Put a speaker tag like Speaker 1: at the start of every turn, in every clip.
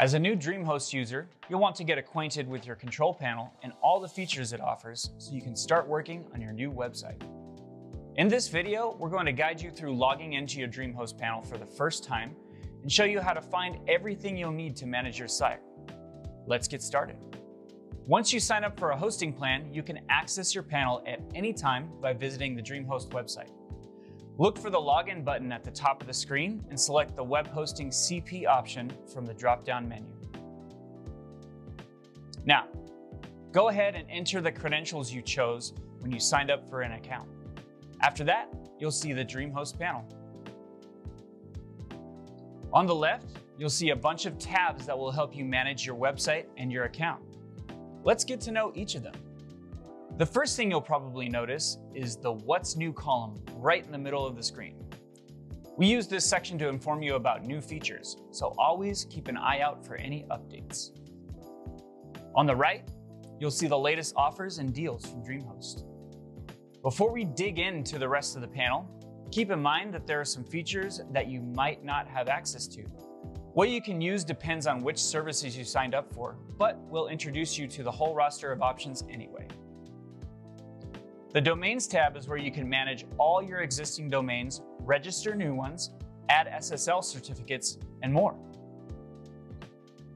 Speaker 1: As a new DreamHost user, you'll want to get acquainted with your control panel and all the features it offers so you can start working on your new website. In this video, we're going to guide you through logging into your DreamHost panel for the first time and show you how to find everything you'll need to manage your site. Let's get started. Once you sign up for a hosting plan, you can access your panel at any time by visiting the DreamHost website. Look for the login button at the top of the screen and select the web hosting CP option from the drop-down menu. Now, go ahead and enter the credentials you chose when you signed up for an account. After that, you'll see the DreamHost panel. On the left, you'll see a bunch of tabs that will help you manage your website and your account. Let's get to know each of them. The first thing you'll probably notice is the What's New column right in the middle of the screen. We use this section to inform you about new features, so always keep an eye out for any updates. On the right, you'll see the latest offers and deals from DreamHost. Before we dig into the rest of the panel, keep in mind that there are some features that you might not have access to. What you can use depends on which services you signed up for, but we'll introduce you to the whole roster of options anyway. The Domains tab is where you can manage all your existing domains, register new ones, add SSL certificates, and more.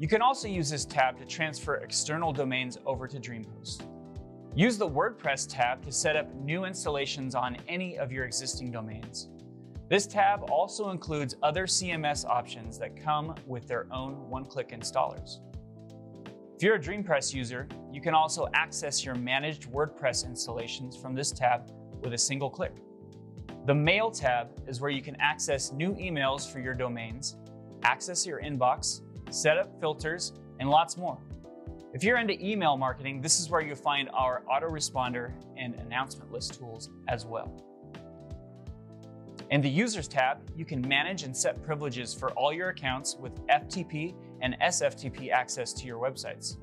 Speaker 1: You can also use this tab to transfer external domains over to DreamHost. Use the WordPress tab to set up new installations on any of your existing domains. This tab also includes other CMS options that come with their own one-click installers. If you're a DreamPress user, you can also access your managed WordPress installations from this tab with a single click. The Mail tab is where you can access new emails for your domains, access your inbox, set up filters, and lots more. If you're into email marketing, this is where you'll find our autoresponder and announcement list tools as well. In the Users tab, you can manage and set privileges for all your accounts with FTP and SFTP access to your websites.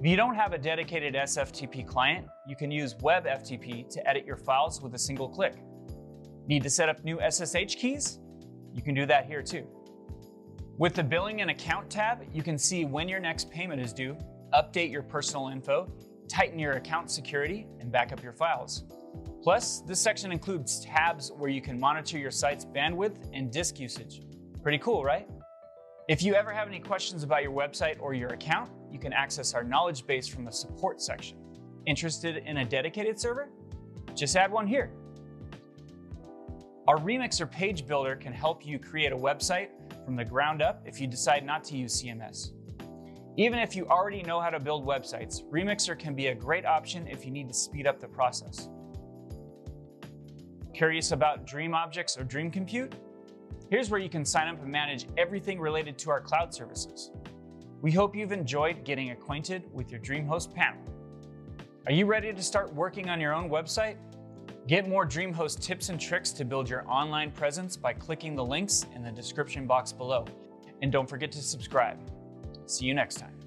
Speaker 1: If you don't have a dedicated SFTP client, you can use WebFTP to edit your files with a single click. Need to set up new SSH keys? You can do that here too. With the Billing and Account tab, you can see when your next payment is due, update your personal info, tighten your account security, and back up your files. Plus, this section includes tabs where you can monitor your site's bandwidth and disk usage. Pretty cool, right? If you ever have any questions about your website or your account, you can access our knowledge base from the support section. Interested in a dedicated server? Just add one here. Our Remixer page builder can help you create a website from the ground up if you decide not to use CMS. Even if you already know how to build websites, Remixer can be a great option if you need to speed up the process. Curious about Dream Objects or Dream Compute? Here's where you can sign up and manage everything related to our cloud services. We hope you've enjoyed getting acquainted with your DreamHost panel. Are you ready to start working on your own website? Get more DreamHost tips and tricks to build your online presence by clicking the links in the description box below. And don't forget to subscribe. See you next time.